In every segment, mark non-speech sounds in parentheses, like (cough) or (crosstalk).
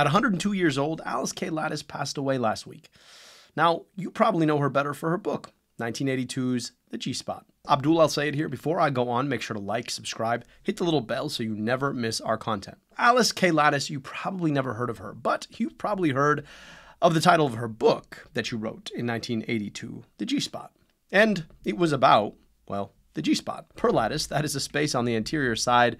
At 102 years old, Alice K. Ladas passed away last week. Now, you probably know her better for her book, 1982's The G Spot. Abdul, I'll say it here before I go on. Make sure to like, subscribe, hit the little bell so you never miss our content. Alice K. Ladas, you probably never heard of her, but you've probably heard of the title of her book that you wrote in 1982, The G Spot. And it was about, well, the G spot. Per Ladas, that is a space on the anterior side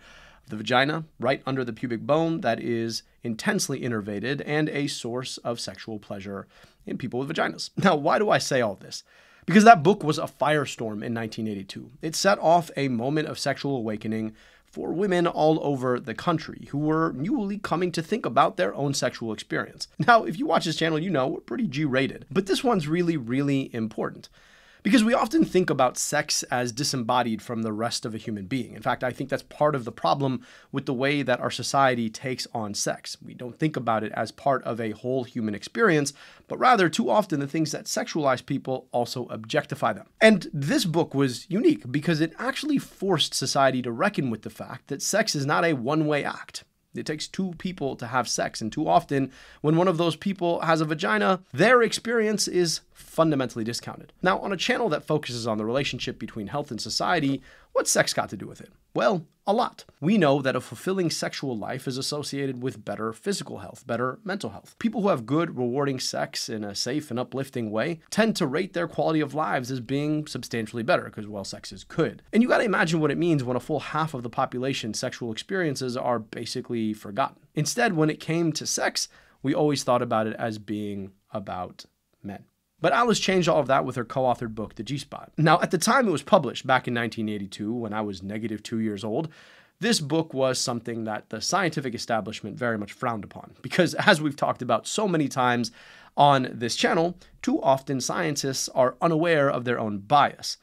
the vagina, right under the pubic bone, that is intensely innervated and a source of sexual pleasure in people with vaginas. (laughs) Now, why do I say all this? Because that book was a firestorm in 1982. It set off a moment of sexual awakening for women all over the country who were newly coming to think about their own sexual experience. Now, if you watch this channel, you know we're pretty G rated, but this one's really, really important. Because we often think about sex as disembodied from the rest of a human being. In fact, I think that's part of the problem with the way that our society takes on sex. We don't think about it as part of a whole human experience, but rather, too often, the things that sexualize people also objectify them. And this book was unique because it actually forced society to reckon with the fact that sex is not a one way act. It takes two people to have sex, and too often, when one of those people has a vagina, their experience is fundamentally discounted. Now, on a channel that focuses on the relationship between health and society, what's sex got to do with it? Well, a lot. We know that a fulfilling sexual life is associated with better physical health, better mental health. People who have good, rewarding sex in a safe and uplifting way tend to rate their quality of lives as being substantially better because, well, sex is good. And you gotta imagine what it means when a full half of the population's sexual experiences are basically forgotten. Instead, when it came to sex, we always thought about it as being about men. But Alice changed all of that with her co authored book, The G Spot. Now, at the time it was published, back in 1982, when I was negative two years old, this book was something that the scientific establishment very much frowned upon. Because, as we've talked about so many times on this channel, too often scientists are unaware of their own bias.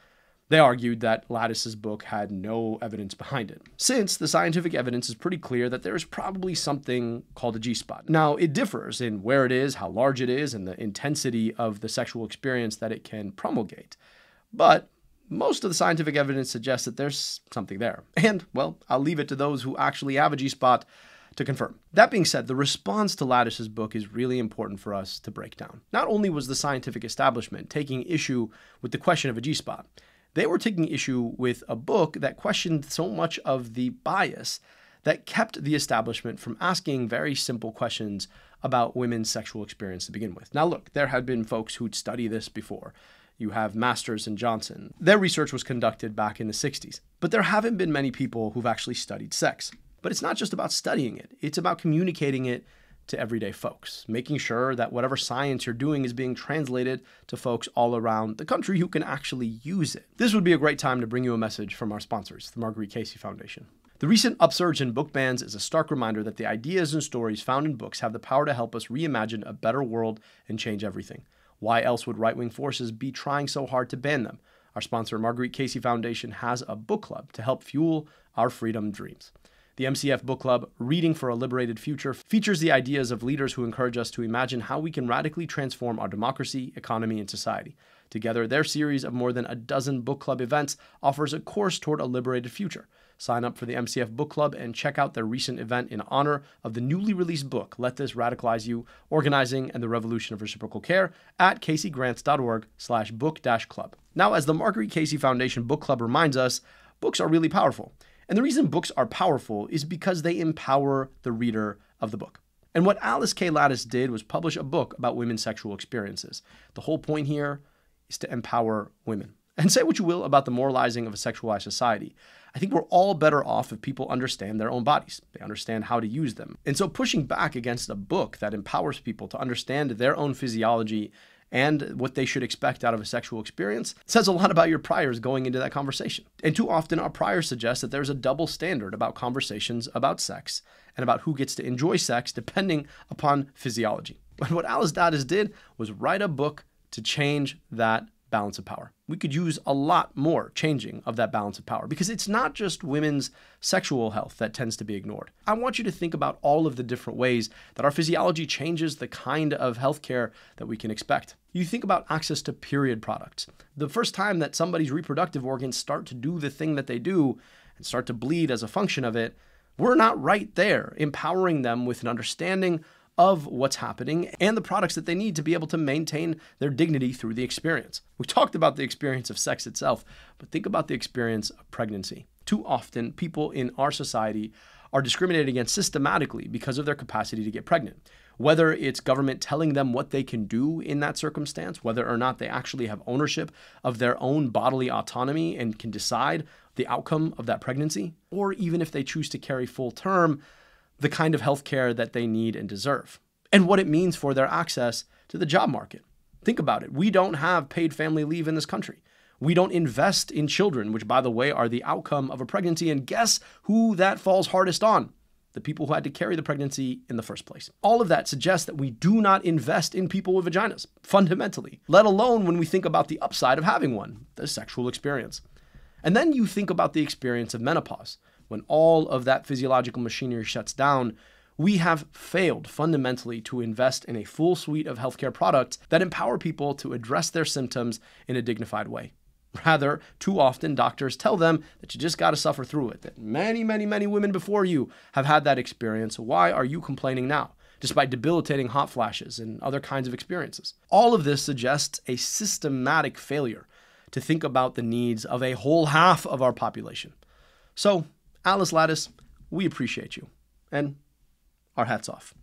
They argued that Ladas's book had no evidence behind it, since the scientific evidence is pretty clear that there is probably something called a G spot. Now, it differs in where it is, how large it is, and the intensity of the sexual experience that it can promulgate. But most of the scientific evidence suggests that there's something there. And, well, I'll leave it to those who actually have a G spot to confirm. That being said, the response to Ladas's book is really important for us to break down. Not only was the scientific establishment taking issue with the question of a G spot, they were taking issue with a book that questioned so much of the bias that kept the establishment from asking very simple questions about women's sexual experience to begin with. Now, look, there had been folks who'd study this before. You have Masters and Johnson. Their research was conducted back in the 60s. But there haven't been many people who've actually studied sex. But it's not just about studying it, it's about communicating it to everyday folks, making sure that whatever science you're doing is being translated to folks all around the country who can actually use it. This would be a great time to bring you a message from our sponsors, the Marguerite Casey Foundation. The recent upsurge in book bans is a stark reminder that the ideas and stories found in books have the power to help us reimagine a better world and change everything. Why else would right wing forces be trying so hard to ban them? Our sponsor, Marguerite Casey Foundation, has a book club to help fuel our freedom dreams. The MCF Book Club, Reading for a Liberated Future, features the ideas of leaders who encourage us to imagine how we can radically transform our democracy, economy, and society. Together, their series of more than a dozen book club events offers a course toward a liberated future. Sign up for the MCF Book Club and check out their recent event in honor of the newly released book, Let This Radicalize You, Organizing and the Revolution of Reciprocal Care at caseygrants.org slash book dash club. Now, as the Marguerite Casey Foundation Book Club reminds us, books are really powerful. And the reason books are powerful is because they empower the reader of the book. And what Alice K. Ladas did was publish a book about women's sexual experiences. The whole point here is to empower women. And say what you will about the moralizing of a sexualized society. I think we're all better off if people understand their own bodies. They understand how to use them. And so pushing back against a book that empowers people to understand their own physiology and what they should expect out of a sexual experience says a lot about your priors going into that conversation. And too often, our priors suggest that there's a double standard about conversations about sex and about who gets to enjoy sex depending upon physiology. (laughs) But what Alice Ladas did was write a book to change that balance of power. We could use a lot more changing of that balance of power because it's not just women's sexual health that tends to be ignored. I want you to think about all of the different ways that our physiology changes the kind of healthcare that we can expect. You think about access to period products. The first time that somebody's reproductive organs start to do the thing that they do and start to bleed as a function of it, we're not right there empowering them with an understanding of what's happening and the products that they need to be able to maintain their dignity through the experience. We talked about the experience of sex itself, but think about the experience of pregnancy. Too often, people in our society are discriminated against systematically because of their capacity to get pregnant. Whether it's government telling them what they can do in that circumstance, whether or not they actually have ownership of their own bodily autonomy and can decide the outcome of that pregnancy, or even if they choose to carry full term, the kind of health care that they need and deserve, and what it means for their access to the job market. Think about it. We don't have paid family leave in this country. We don't invest in children, which, by the way, are the outcome of a pregnancy. And guess who that falls hardest on? The people who had to carry the pregnancy in the first place. All of that suggests that we do not invest in people with vaginas, fundamentally, let alone when we think about the upside of having one, the sexual experience. And then you think about the experience of menopause. When all of that physiological machinery shuts down, we have failed fundamentally to invest in a full suite of healthcare products that empower people to address their symptoms in a dignified way. Rather, too often doctors tell them that you just got to suffer through it, that many, many, many women before you have had that experience. Why are you complaining now? Despite debilitating hot flashes and other kinds of experiences. All of this suggests a systematic failure to think about the needs of a whole half of our population. So, Alice Ladas, we appreciate you. And our hats off.